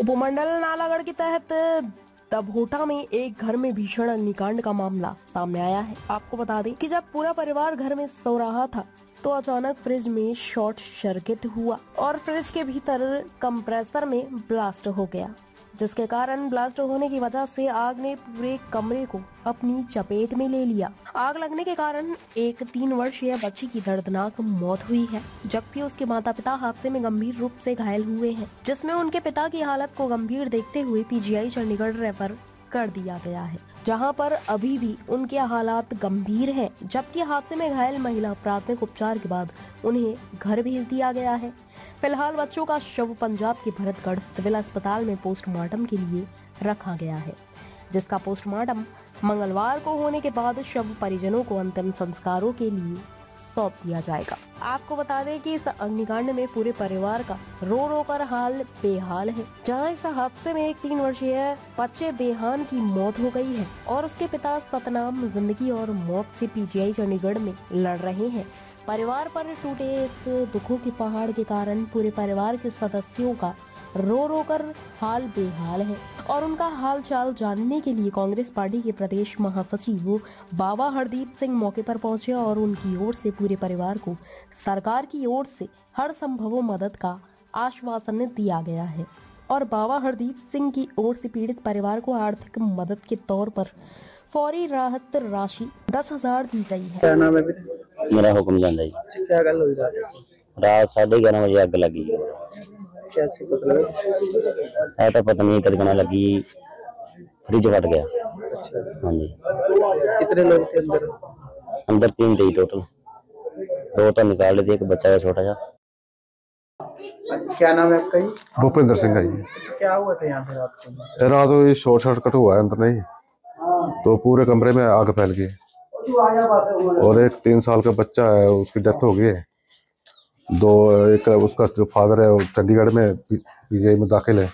उपमंडल नालागढ़ के तहत दभोटा में एक घर में भीषण अग्निकांड का मामला सामने आया है। आपको बता दें कि जब पूरा परिवार घर में सो रहा था तो अचानक फ्रिज में शॉर्ट सर्किट हुआ और फ्रिज के भीतर कंप्रेसर में ब्लास्ट हो गया। जिसके कारण ब्लास्ट होने की वजह से आग ने पूरे कमरे को अपनी चपेट में ले लिया। आग लगने के कारण एक तीन वर्षीय बच्ची की दर्दनाक मौत हुई है, जबकि उसके माता पिता हादसे में गंभीर रूप से घायल हुए हैं, जिसमें उनके पिता की हालत को गंभीर देखते हुए पीजीआई चंडीगढ़ रेफर कर दिया गया है। जहाँ पर अभी भी उनके हालात गंभीर हैं, जबकि हादसे में घायल महिला प्राथमिक उपचार के बाद उन्हें घर भेज दिया गया है। फ़िलहाल बच्चों का शव पंजाब के भरतगढ़ सिविल अस्पताल में पोस्टमार्टम के लिए रखा गया है, जिसका पोस्टमार्टम मंगलवार को होने के बाद शव परिजनों को अंतिम संस्कारों के लिए सौंप दिया जाएगा। आपको बता दें कि इस अग्निकांड में पूरे परिवार का रो रो कर हाल बेहाल है। जहाँ इस हादसे में एक तीन वर्षीय बच्चे बेहान की मौत हो गई है और उसके पिता सतनाम ज़िंदगी और मौत से पीजीआई चंडीगढ़ में लड़ रहे हैं। परिवार पर टूटे इस दुखों के पहाड़ के कारण पूरे परिवार के सदस्यों का रो रो कर हाल बेहाल है। और उनका हाल चाल जानने के लिए कांग्रेस पार्टी के प्रदेश महासचिव बाबा हरदीप सिंह मौके पर पहुँचे और उनकी ओर से पूरे परिवार को सरकार की ओर से हर संभव मदद का आश्वासन दिया गया है। और बाबा हरदीप सिंह की ओर से पीड़ित परिवार को आर्थिक मदद के तौर पर फौरी राहत राशि दस हज़ार दी गई है। मेरा हुक्म जान क्या गल हुई रात? साढ़े ग्यारह बजे अग लगी। कैसे पता लगा? तो पता नहीं कदकना लगी फ्रिज फट गया। अच्छा। हाँ जी। कितने लोग थे अंदर? अंदर तीन थे टोटल। दो तो निकाल लेते एक बच्चा है छोटा सा। क्या नाम है आपका जी? भूपेंद्र सिंह है जी। क्या हुआ था यहाँ पे रात को रात को शॉर्ट सर्किट हुआ है अंदर नहीं। तो पूरे कमरे में आग फैल गई। और एक तीन साल का बच्चा है उसकी डेथ हो गई है। दो, एक उसका जो फादर है, वो चंडीगढ़ में पीजीआई में दाखिल है।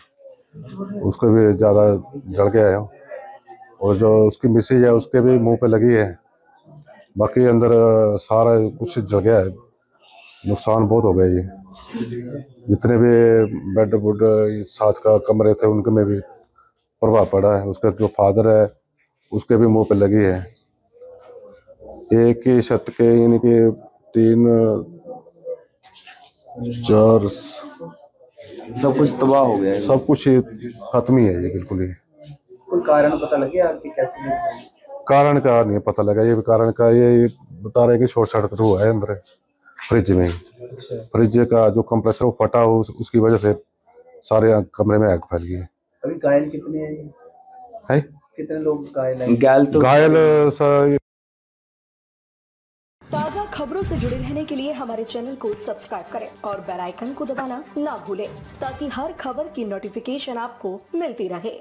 उसको भी ज़्यादा जड़ गया है। और जो उसकी मिसेज है, उसके भी मुँह पे लगी है। बाकी अंदर सारा कुछ जल गया है। नुकसान बहुत हो गया जी जितने भी बेड वुड साथ का कमरे थे, उनके में भी प्रभाव पड़ा है। उसका जो फादर है, उसके भी मुँह पे लगी है। एक ही छत के, यानी कि तीन चार। सब कुछ तबाह हो गया सब कुछ खत्म ही है ये बिल्कुल ही। कोई कारण पता लगे आग कैसे कारण का नहीं पता लगा। ये कारण का ये बता रहे हैं कि शॉर्ट सर्किट हुआ है अंदर फ्रिज में। अच्छा। फ्रिज का जो कंप्रेसर वो फटा हो उस, उसकी वजह से सारे कमरे में आग फैल गई है। अभी घायल कितने हैं? है? कितने लोग घायल हैं? घायल घायल सा- ताज़ा खबरों से जुड़े रहने के लिए हमारे चैनल को सब्सक्राइब करें और बेल आइकन को दबाना ना भूलें, ताकि हर खबर की नोटिफिकेशन आपको मिलती रहे।